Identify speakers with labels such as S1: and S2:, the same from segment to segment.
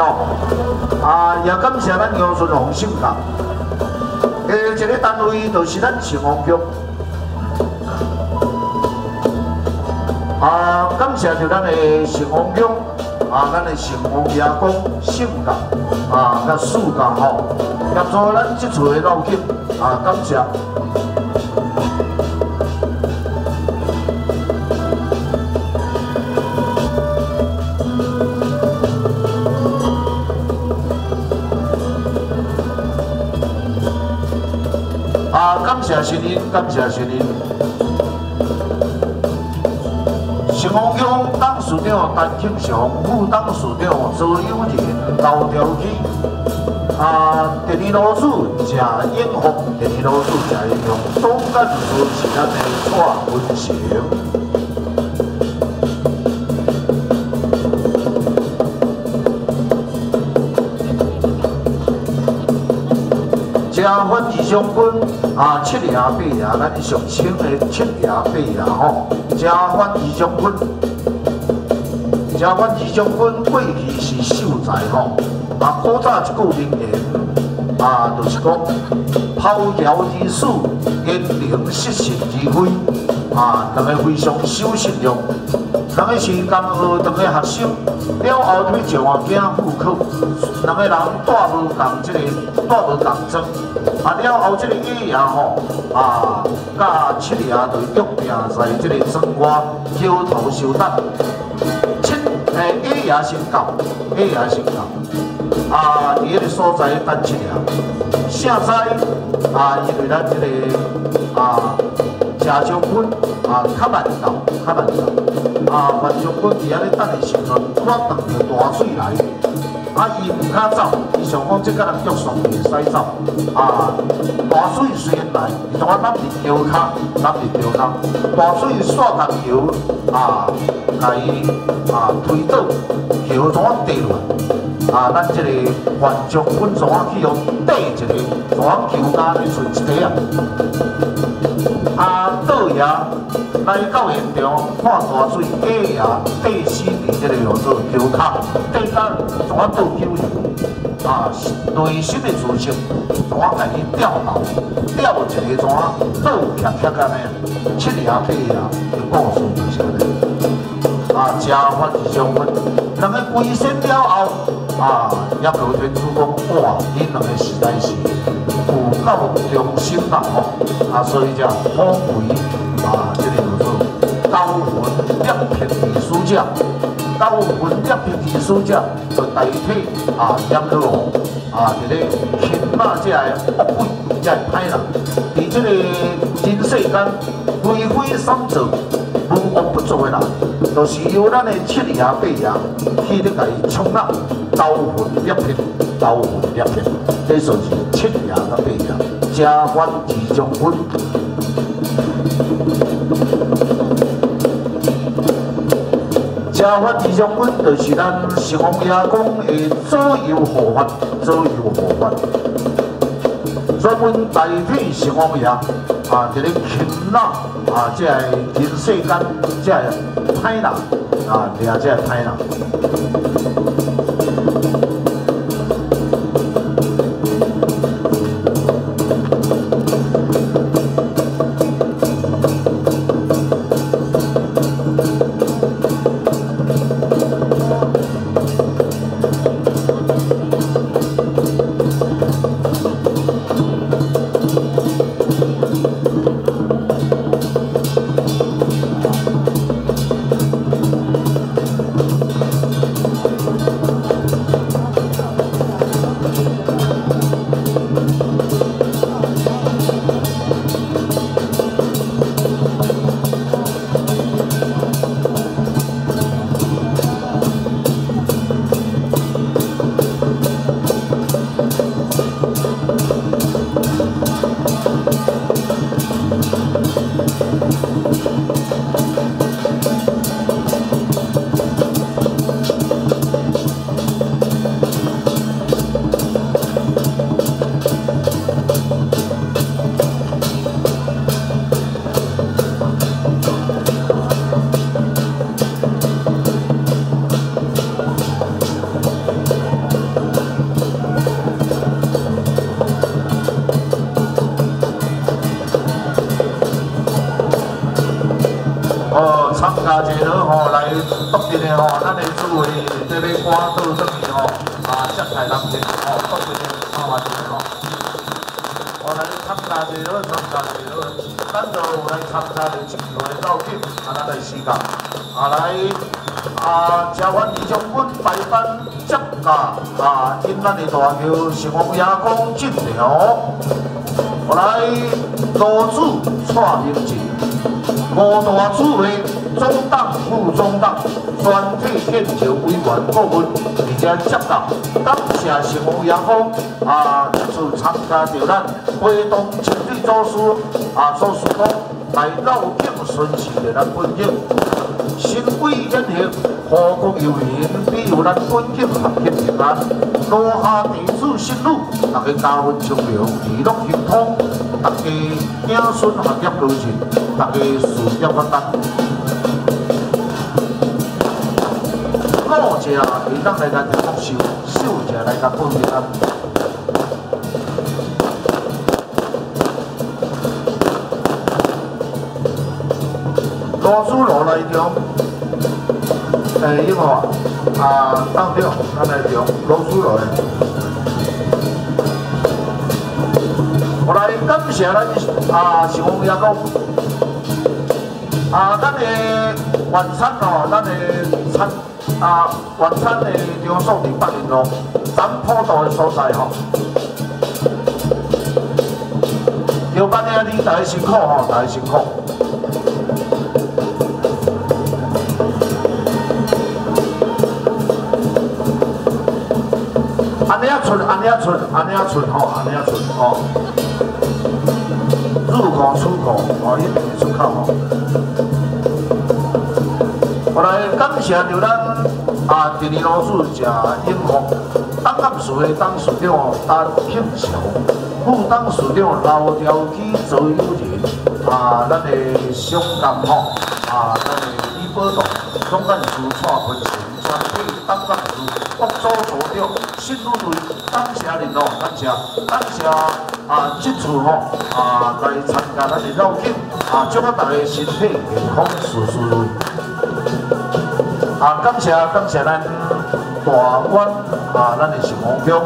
S1: 哦，啊，也感谢咱杨顺宏性格。诶，一个单位就是咱成功局。啊，感谢就咱的成功局，啊，咱的成功员工性格，啊，甲暑假吼，协助咱这次的老景，啊，感谢。谢神灵，感谢神灵。成功乡董事长陈庆祥，副董事长周友仁，高条基。啊，第二老师谢。英福，第二老师谢英雄，总干事是咱的蔡文成。加番二将军啊，七爷八爷，咱上清的七爷八爷吼。加番二将军，加番二将军过去是秀才吼，啊，古早一句名言啊，就是讲咆哮之士，言灵失信之非啊，两个非常守信用。两个是刚学堂的学生，了后要上啊囝赴考，两个人带无共即个带无共装，啊了后即个爷爷吼啊，甲七爷就约定在即个庄外桥头收等，七诶爷爷先到，爷爷先到，啊伫迄个所在等七爷，现在啊因为咱即个啊。谢将军啊，较慢到，较慢到。啊，万将军伫遐咧等的时阵，我等着大水来，啊，伊毋敢走，伊想讲即个人约束袂使走。啊，大水虽然来，伊从我咱伫桥骹，咱伫桥骹，大水刷干桥，啊，甲伊啊推倒，桥怎啊跌落？啊，咱即个万将军怎啊去用底一个，怎啊桥骹咧剩一块啊？啊，倒爷来到现场看大水，爷爷跌死伫这个叫做桥卡，跌到怎啊倒救人？啊，内心的自信怎啊甲伊吊倒，吊一个怎啊倒撇撇安尼？七爷八爷的故事就是安尼。啊，家法是将军，两个归身了后，啊，也老天主讲哇，恁两个实在是。有够忠心啦吼，啊，所以才好为啊，这个叫做高分两品秘书长，高分两品秘书长就代替啊杨老红啊，这个亲马这个恶鬼，这歹人，伫这个人世间非非三做无恶不作的人，都是由咱的七爷八爷去咧甲伊冲纳高分两品，高分两品，这算是七爷甲八爷。加官二将军，加官二将军就是咱成王爷公的左右护法，左右护法，专门代替成王爷啊，这个擒拿啊，这人世间这歹人啊，掠这歹人。笃定的吼，咱的诸位这要赶倒转去吼，啊接待人民吼，笃定的参加者吼，我来参加一个，参加一个，咱就来参加的机会到紧，啊咱来时间，啊来啊交换义将军排班接驾啊，因咱的大桥是往夜光进场，我来多主蔡明志。五大主委、总党、副总党、全体建设委员顾问，而且接到，感谢成武阳光啊，就参加着咱会动清水组师啊，组师讲来到敬顺市的咱本境，新规演习，何国有缘，必有咱本境合庆平安，落下电子新路，大家加分充粮，娱乐行通，大家子孙学业高进。大家事业发达，老者会当来咱福寿，少者来咱保平安。罗书罗来中，诶，一个啊，当着咱来中罗书罗。我来感谢咱啊，是王爷公。啊，咱的晚餐哦，咱的餐啊，晚餐的场所伫北林路咱普渡的所在吼。有班的你大家辛苦吼，大家辛苦。安尼啊出，安尼啊出，安尼啊出吼，安尼啊出吼。入口出口哦，一定会出口吼。我来感谢着咱啊，第二老师食英福，党干事的董事长陈庆祥，副董事长老条区周友仁，啊，咱的商干吼，啊，咱的李宝栋，总干事蔡文成，全体党干事，各组组长，新路队，感谢恁哦，感谢，感谢啊，这次吼啊来参加咱的绕境，啊，祝福大家身体健康，事事如意。啊，感谢感谢咱大官啊，咱的成功乡。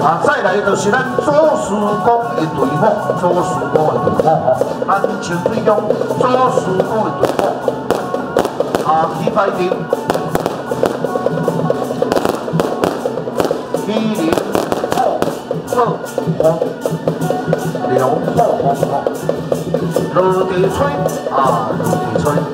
S1: 啊，再来就是咱左师公的队伍，左师公的队伍吼，咱清水乡左师公的队伍。啊，李百丁，李林破四红，刘破红红。落地吹啊，落地吹。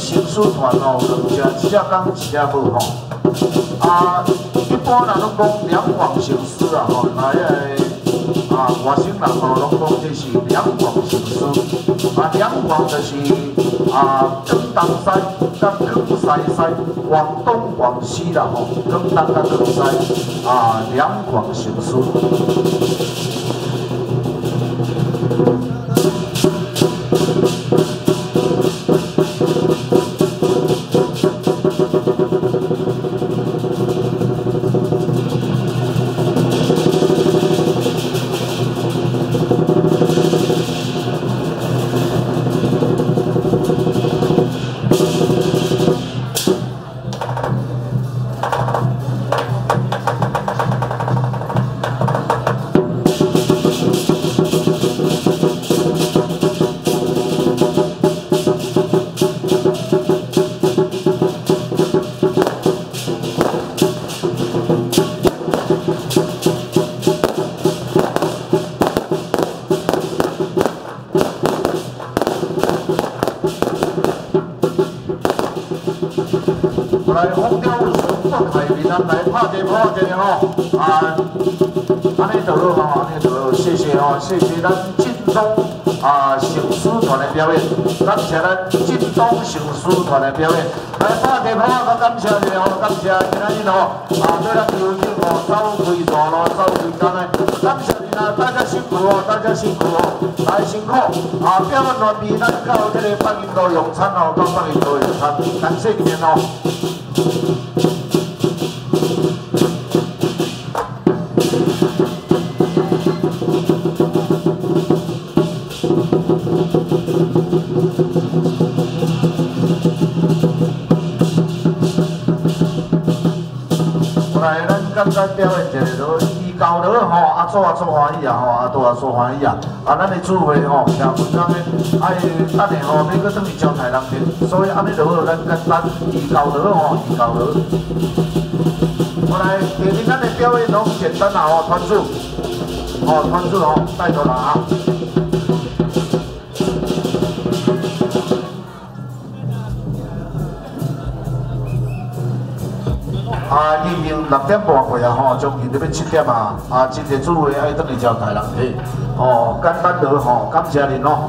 S1: 成书团。只讲一只无吼，啊，一般人拢讲两广成诗啊吼，那个啊外省人吼拢讲这是两广成诗，啊两广就是啊，东东西、甲东西西、往东往西啦吼，广东甲广西啊，两广行书。安尼就好吼，安尼就谢谢吼，谢谢咱晋中啊成书团的表演，感谢咱晋中成书团的表演，来拍一拍，我感谢你吼，感谢今仔日吼，啊，对咱游艇吼走开大路，走开工的，感谢你啊，大家辛苦哦，大家辛苦哦，大家辛苦，啊，表演完毕，咱到这个八音道用餐哦，到八音道用餐，感谢你们哦。咱表演一个落，伊交落吼，啊做啊做欢喜啊吼，啊做啊做欢喜啊，啊咱的主会吼，听文章的，哎，等下吼，要搁等于招待人去，所以安尼落，咱简单，伊交落吼，伊交落。我来，今天咱的表演拢简单啦吼，团主，哦团主吼，带头了啊。啊，已经六点半过啊，吼，将近要七点啊，啊，今日主会爱等于招待人去，哦，简单落吼，感谢您哦。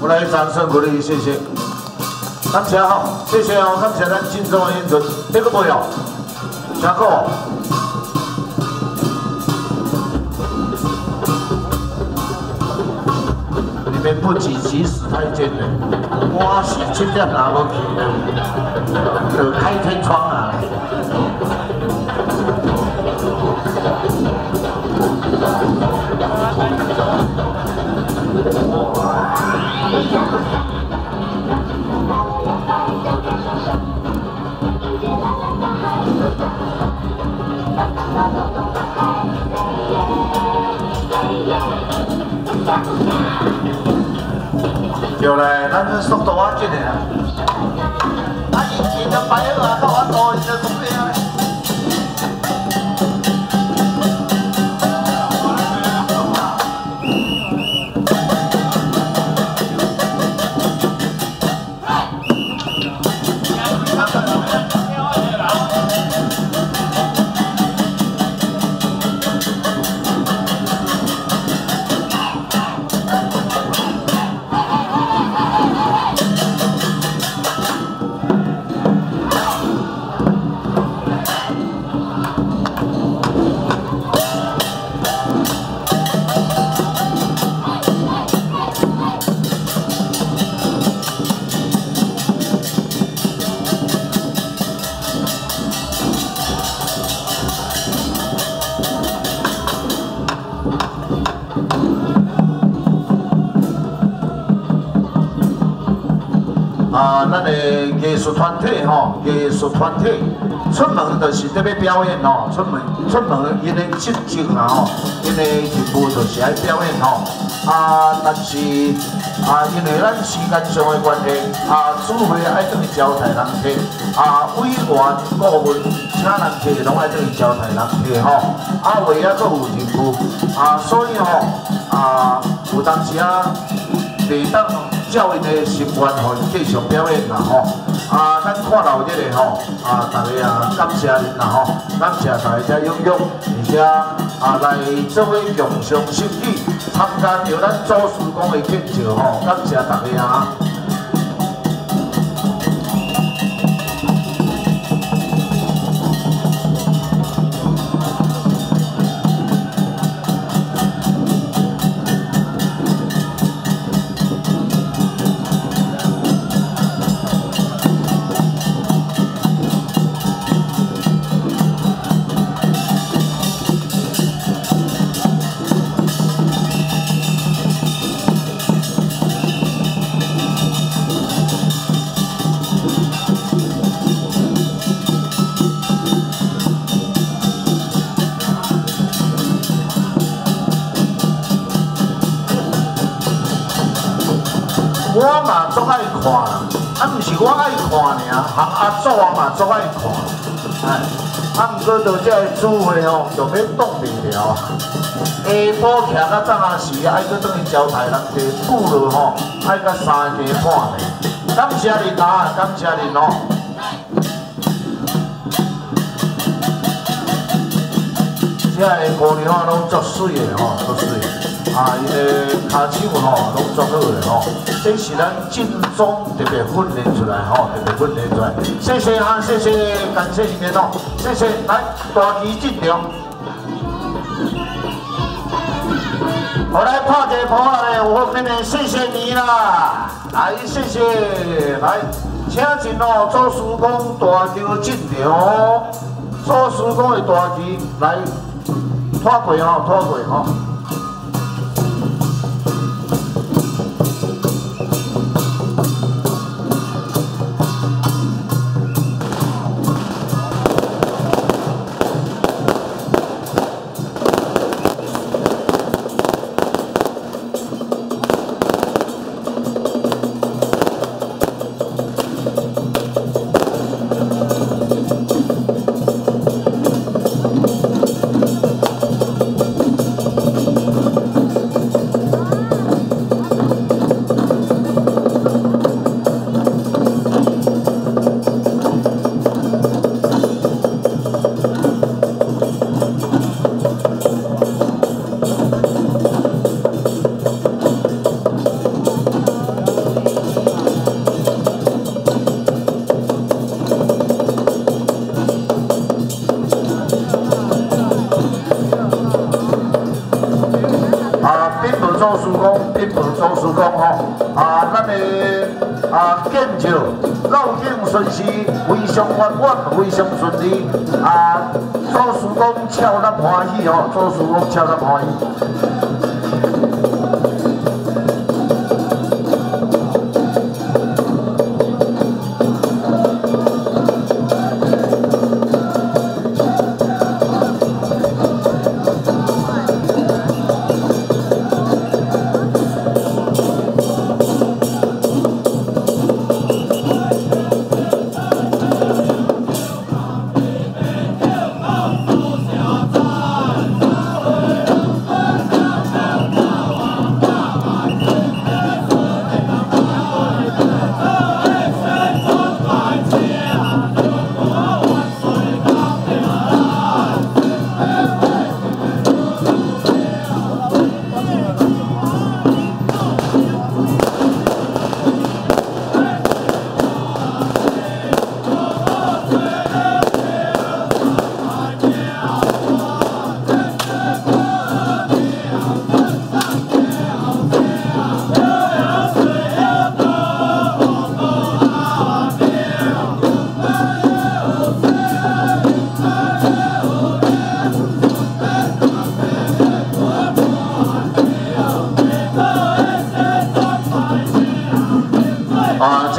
S1: 我来掌声鼓励，谢谢。感谢哈，谢谢哦，感谢咱金钟的演出，这个朋友，下课。你们不急，急死太监了。我是七点拿过去的，就开天窗啊。就来，咱这速度啊，紧的团体吼，艺术团体出门就是特别表演吼，出门出门因的职责啊吼，因的任务就是爱表演吼。啊，但是啊，因为咱时间上的关系，啊，主会爱等去招待人客，啊，委员顾问请人客拢爱等去招待人客吼。啊，为了做有任务，啊，所以吼，啊，有当时啊，袂当。教因的习惯吼，继续表演啦吼。啊，咱看到这个吼，啊，大家啊，感谢恁啦吼，感谢大家踊跃，而且啊，来做位共襄盛举，参加着咱祖师公的建设吼，感谢大家。啊足爱看，啊，毋是我爱看尔，学阿祖啊嘛足爱看，哎，啊，毋过到这个主会吼，就免挡袂了。下晡徛到早啊时，爱搁转去招待人家，久了吼，爱到三更半暝。感谢恁啊，感谢恁哦。这个姑娘，拢足水的吼，足水。啊，伊个骹手吼拢做好的吼，这是咱正宗特别训练出来吼，特别训练出来。谢谢啊，谢谢，感谢你们哦，谢谢。来，大旗进场。我来拍个破嘞，我今天谢谢你啦，来，谢谢，来，请进哦，做师公大旗进场，做师公的大旗来，拖过吼，拖过做施工，并无做施工吼。啊，咱的啊，建造路径顺序，非常圆满，非常顺利。啊，做施工超得欢喜吼，做施工超得欢喜。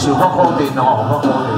S1: 啊，这是我固定哦，我固定。